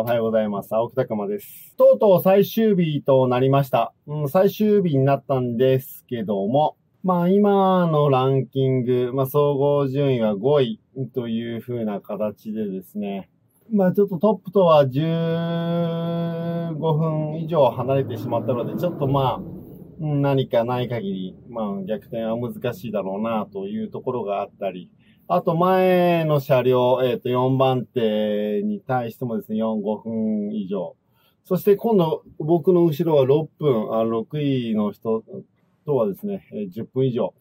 おはようございます。青木高間です。とうとう最終日となりました。うん、最終日になったんですけども、まあ今のランキング、まあ総合順位は5位という風な形でですね、まあちょっとトップとは15分以上離れてしまったので、ちょっとまあ、何かない限り、まあ逆転は難しいだろうなというところがあったり、あと前の車両、えっ、と4番手に対してもですね、4、5分以上。そして今度僕の後ろは6分、あ6位の人とはですね、10分以上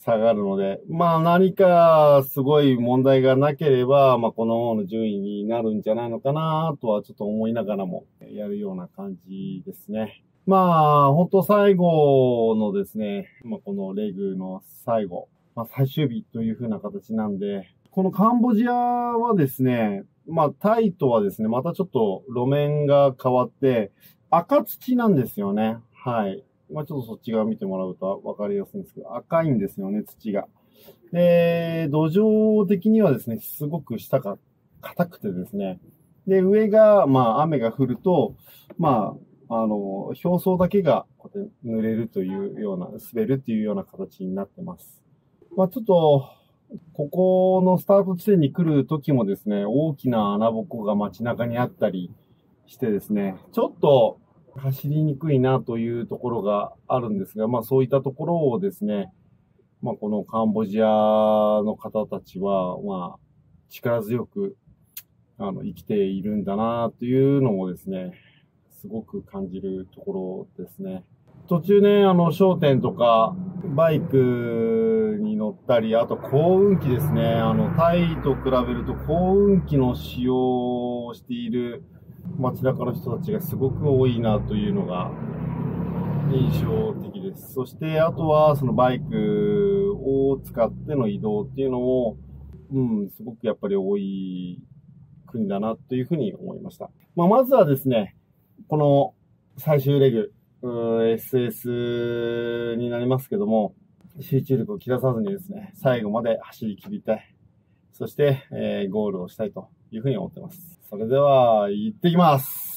下がるので、まあ何かすごい問題がなければ、まあこのままの順位になるんじゃないのかなとはちょっと思いながらもやるような感じですね。まあ本当最後のですね、まあこのレグの最後、まあ最終日という風な形なんで、このカンボジアはですね、まあタイとはですね、またちょっと路面が変わって、赤土なんですよね。はい。まあちょっとそっち側見てもらうと分かりやすいんですけど、赤いんですよね、土が。で、土壌的にはですね、すごく下が硬くてですね。で、上が、まあ雨が降ると、まあ、あの、表層だけが濡れるというような、滑るっていうような形になってます。まあちょっと、ここのスタート地点に来る時もですね、大きな穴ぼこが街中にあったりしてですね、ちょっと走りにくいなというところがあるんですが、まあそういったところをですね、まあこのカンボジアの方たちは、まあ力強く、あの、生きているんだなというのもですね、すごく感じるところですね。途中ね、あの、商店とか、バイクに乗ったり、あと幸運機ですね。あの、タイと比べると幸運機の使用をしている街中の人たちがすごく多いなというのが印象的です。そして、あとはそのバイクを使っての移動っていうのも、うん、すごくやっぱり多い国だなというふうに思いました。まあ、まずはですね、この最終レグ、うん SS になりますけども、集中力を切らさずにですね、最後まで走り切りたい。そして、えーゴールをしたいというふうに思ってます。それでは、行ってきます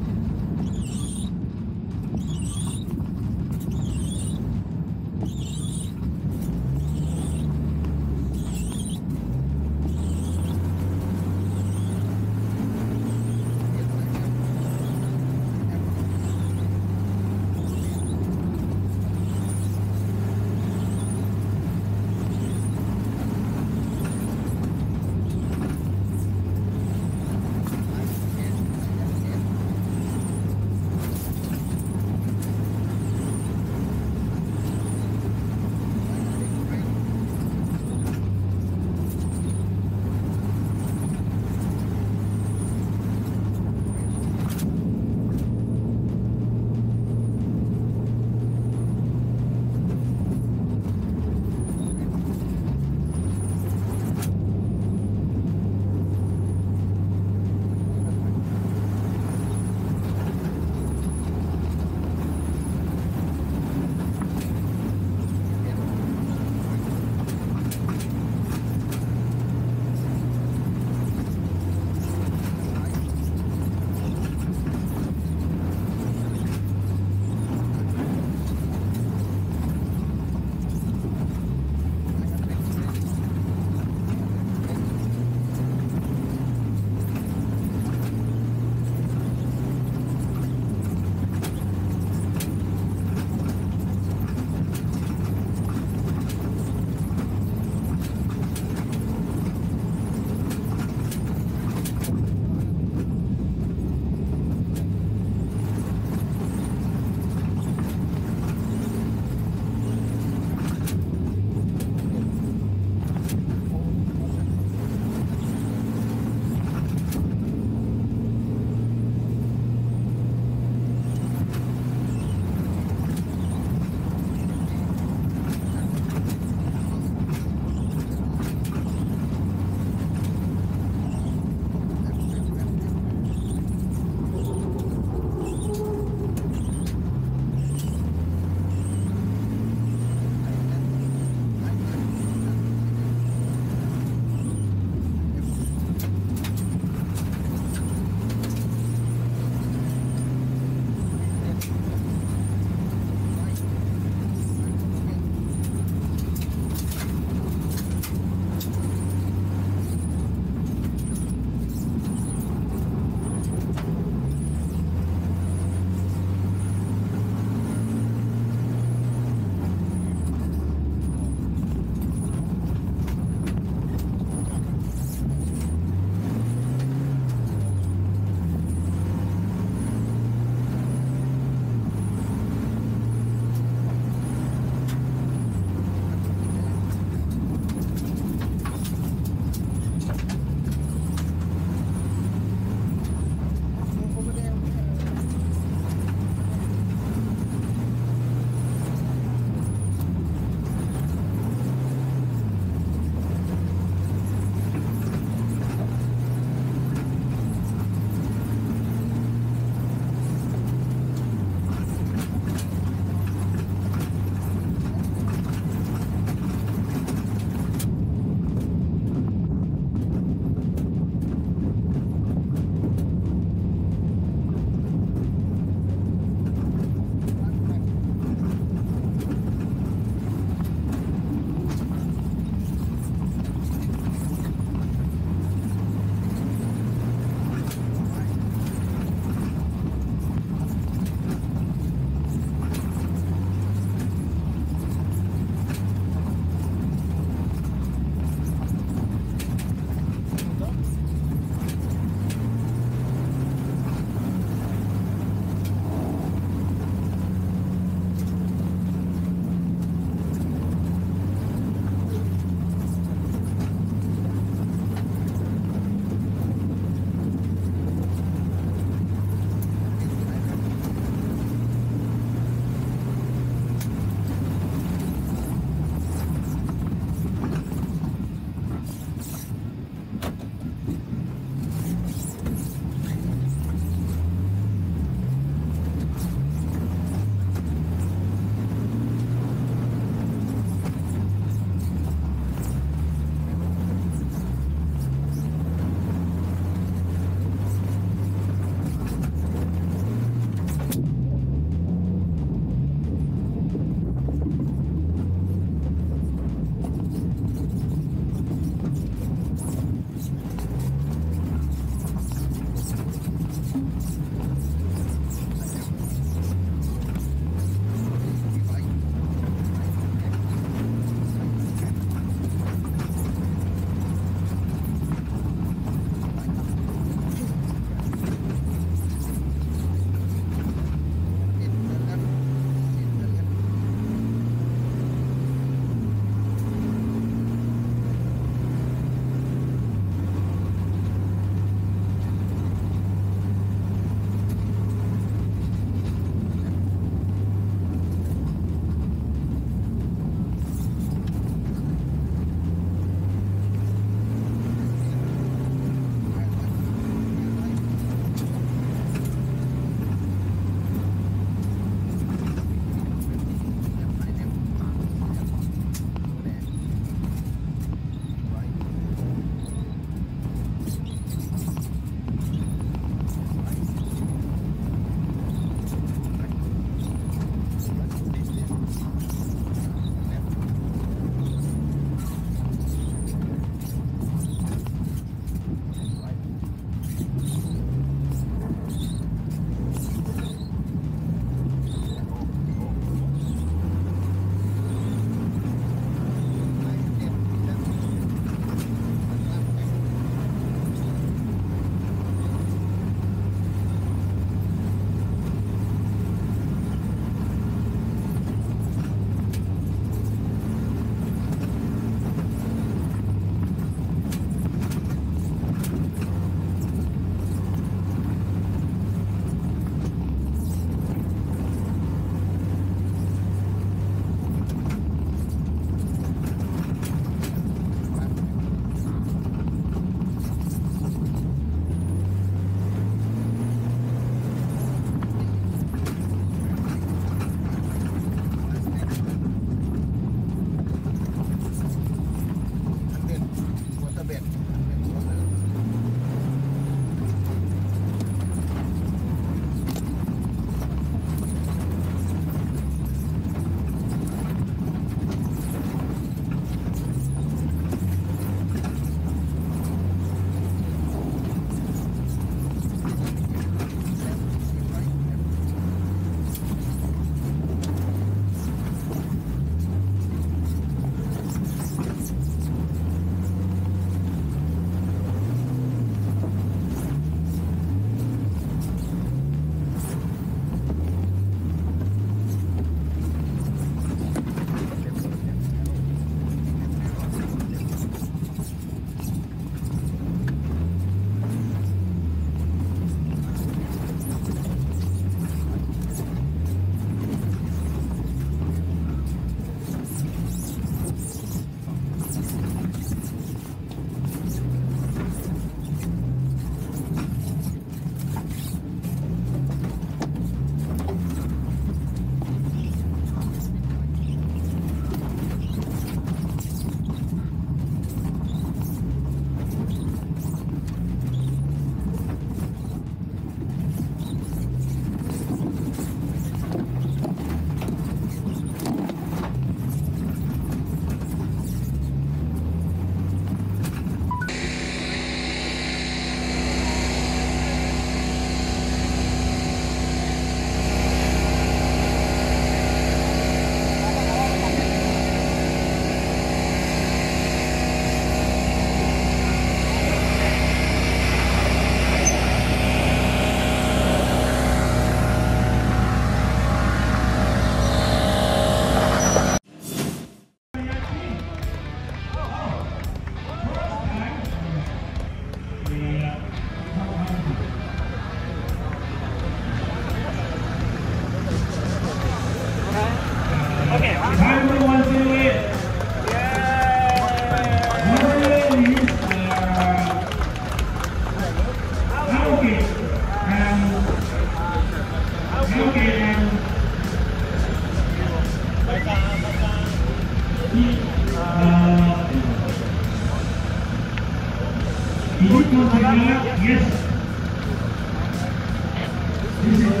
は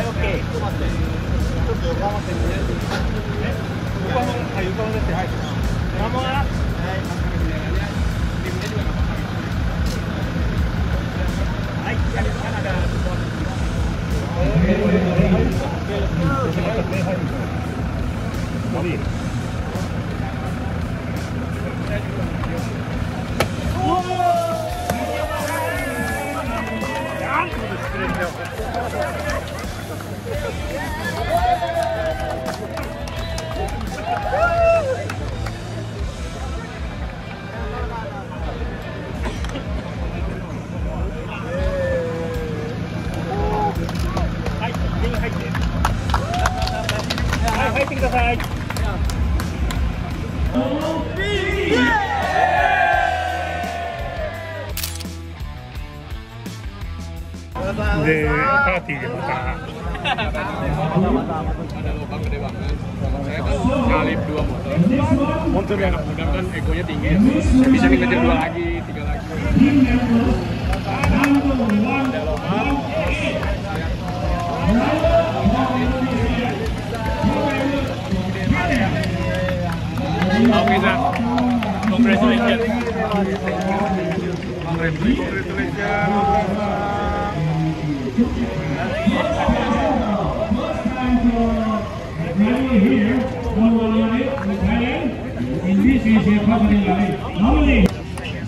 い、OK。ちょっと頑張ってみて。で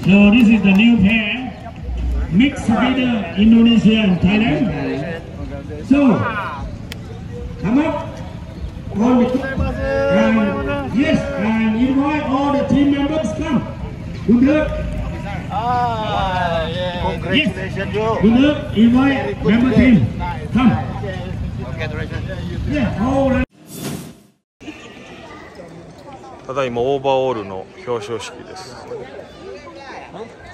So this is the new pair mixed together Indonesia and Thailand. So come up on the and yes and invite all the team members come. Good luck. Ah, yeah. Congratulations, Joe. Good luck. Invite member team. Come. Yeah, all right. ただいまオーバーオールの表彰式です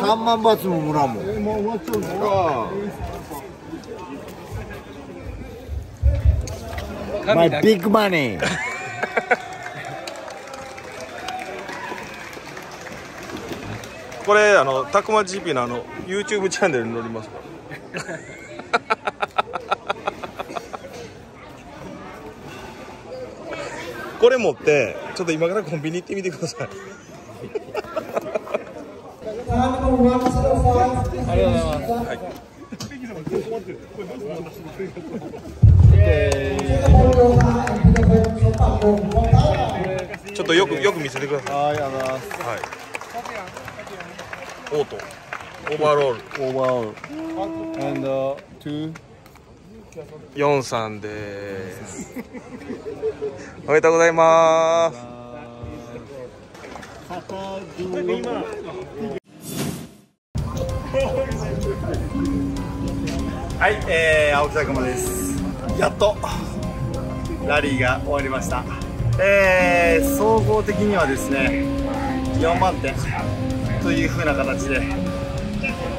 3万バツももらうもん。My big money. これあのたくま GP のあの YouTube チャンネルに載りますか？られ持ってちょっと今からコンビニ行ってみてください。ちょっとよくよく見せてください。はい、ありがとうございます。はいオート。オーバーロール。オーバーオール。And、uh, two 4さんですおめでとうございますはい、えー、青木拓磨です。やっとラリーが終わりました。えー、総合的にはですね、4万点という風な形で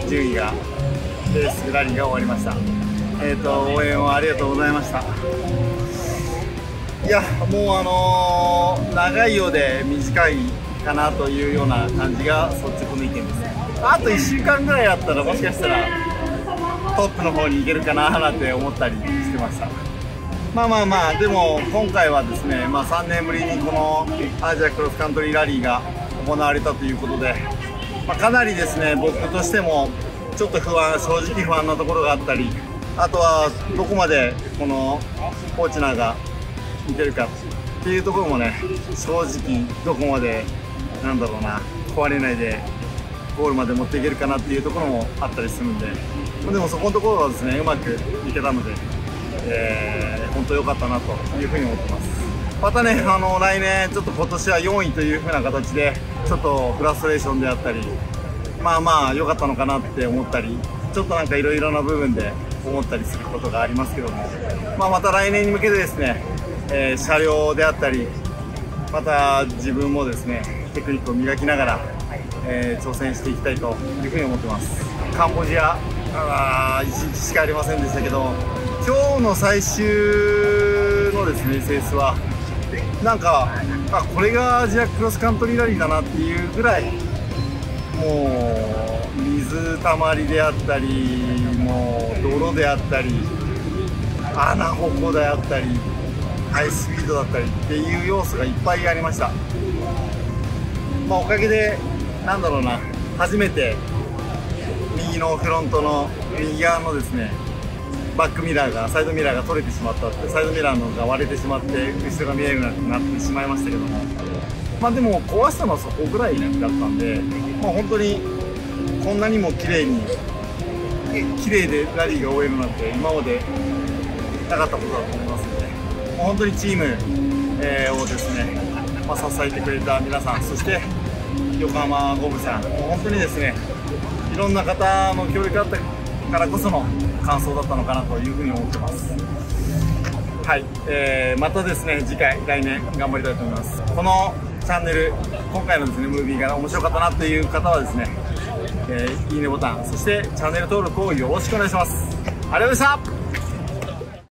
順位がレースラリーが終わりました。えーと応援をありがとうございました。いや、もうあのー長いようで短いかなというような感じが率直な意見です。あと1週間ぐらいあったらもしかしたらトップの方に行けるかななんて思ったりしてましたまあまあまあでも今回はですね、まあ、3年ぶりにこのアジアクロスカントリーラリーが行われたということで、まあ、かなりですね僕としてもちょっと不安正直不安なところがあったりあとはどこまでこのフォーチナーがいけるかっていうところもね正直どこまでなんだろうな壊れないでゴールまで持っていけるかなっていうところもあったりするんで、でもそこのところはですねうまくいけたので、えー本当良かったなというふうに思ってます。またね、あの来年、ちょっと今年は4位というふうな形で、ちょっとフラストレーションであったり、まあまあ良かったのかなって思ったり、ちょっとなんかいろいろな部分で思ったりすることがありますけども、まあ、また来年に向けてですね、えー車両であったり、また自分もですねテクニックを磨きながら、えー挑戦していきたいというふうに思ってます。カンボジアあ1日しかありませんでしたけど今日の最終のですねレースはなんかあこれがアジアクロスカントリーラリーだなっていうぐらいもう水たまりであったりもう泥であったり穴ほこであったりハイスピードだったりっていう要素がいっぱいありました、まあ、おかげでなんだろうな初めて右のフロントの右側のですねバックミラーがサイドミラーが取れてしまったってサイドミラーのが割れてしまって後ろが見えるようになってしまいましたけども。まあでも壊したのはそこぐらいだったんでまあ本当にこんなにも綺麗に綺麗でラリーが終えるなんて今までなかったことだと思いますので、もう本当にチーム、えーをですね、まあ、支えてくれた皆さん、そして横浜ゴムさん、もう本当にですね、いろんな方の協力があったからこその感想だったのかなというふうに思ってます。はい、えーまたですね、次回、来年頑張りたいと思います。このチャンネル、今回のですね、ムービーが面白かったなという方はですね、えーいいねボタン、そしてチャンネル登録をよろしくお願いします。ありがとうございました